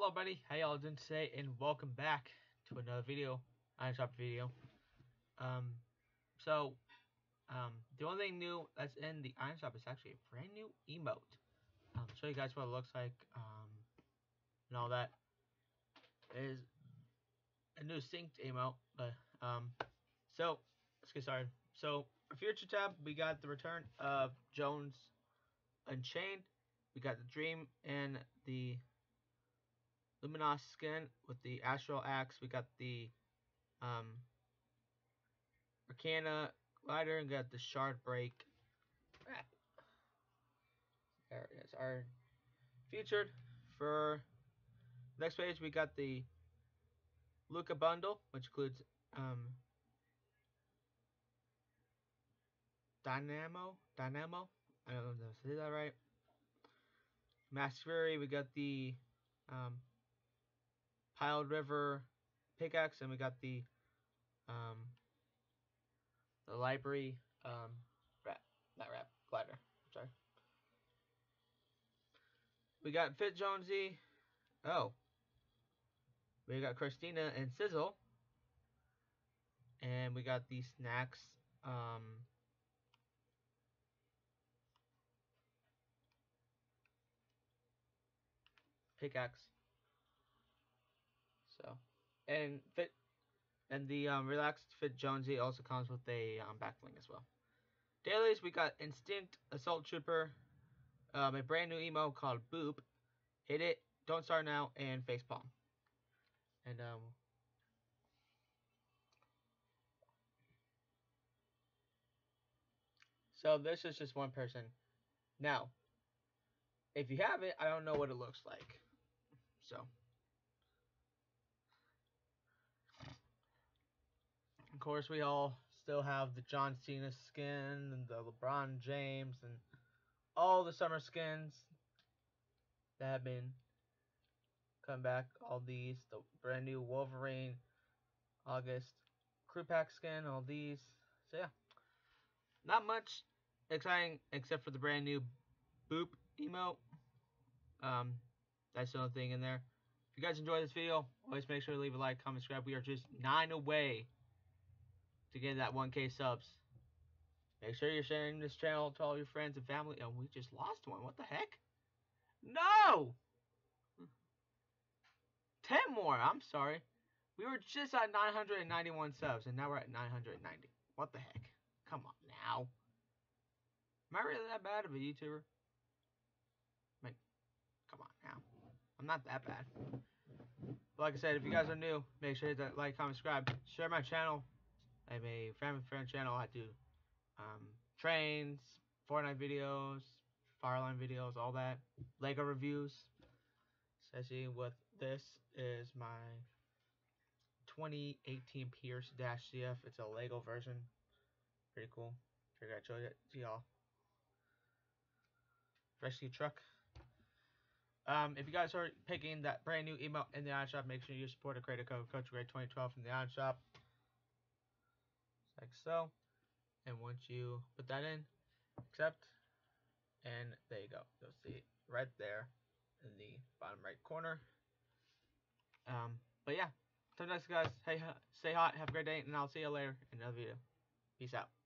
Hello buddy, how y'all doing today and welcome back to another video, Item Shop video. Um, so, um, the only thing new that's in the Item Shop is actually a brand new emote. Um, show you guys what it looks like, um, and all that. It is a new synced emote, but, um, so, let's get started. So, future tab, we got the return of Jones Unchained. We got the Dream and the Luminos skin with the Astral Axe. We got the um, Arcana glider and got the Shard Break. There is our featured for next page. We got the Luca bundle, which includes um, Dynamo. Dynamo. I don't know if I say that right. Mask Fury. We got the um, Piled River pickaxe, and we got the um, the library um, not rat, glider. Sorry. We got Fit Jonesy. Oh. We got Christina and Sizzle. And we got the snacks. Um, pickaxe. So, and fit, and the um, relaxed fit Jonesy also comes with a um, backbling as well. Dailies we got Instinct Assault Trooper, um, a brand new emo called Boop, Hit It, Don't Start Now, and Facepalm. And um. So this is just one person. Now, if you have it, I don't know what it looks like. So. Course, we all still have the John Cena skin and the LeBron James and all the summer skins that have been coming back. All these, the brand new Wolverine, August crew pack skin, all these. So yeah, not much exciting except for the brand new Boop emote. Um, that's the only thing in there. If you guys enjoyed this video, always make sure to leave a like, comment, subscribe. We are just nine away to get that 1k subs. Make sure you're sharing this channel to all your friends and family. And we just lost one. What the heck? No! 10 more. I'm sorry. We were just at 991 subs, and now we're at 990. What the heck? Come on now. Am I really that bad of a YouTuber? Like, come on now. I'm not that bad. But like I said, if you guys are new, make sure to like, comment, subscribe, share my channel. I have a family friend channel. I do um, trains, Fortnite videos, Fireline videos, all that. Lego reviews. so Especially with this is my 2018 Pierce Dash CF. It's a Lego version. Pretty cool. Figured I'd it to y'all. Rescue truck. Um, if you guys are picking that brand new email in the Item Shop, make sure you support a creator code Coach Gray 2012 from the Item Shop like so. And once you put that in, accept, and there you go. You'll see right there in the bottom right corner. Um, but yeah, until next guys, hey, stay hot, have a great day, and I'll see you later in another video. Peace out.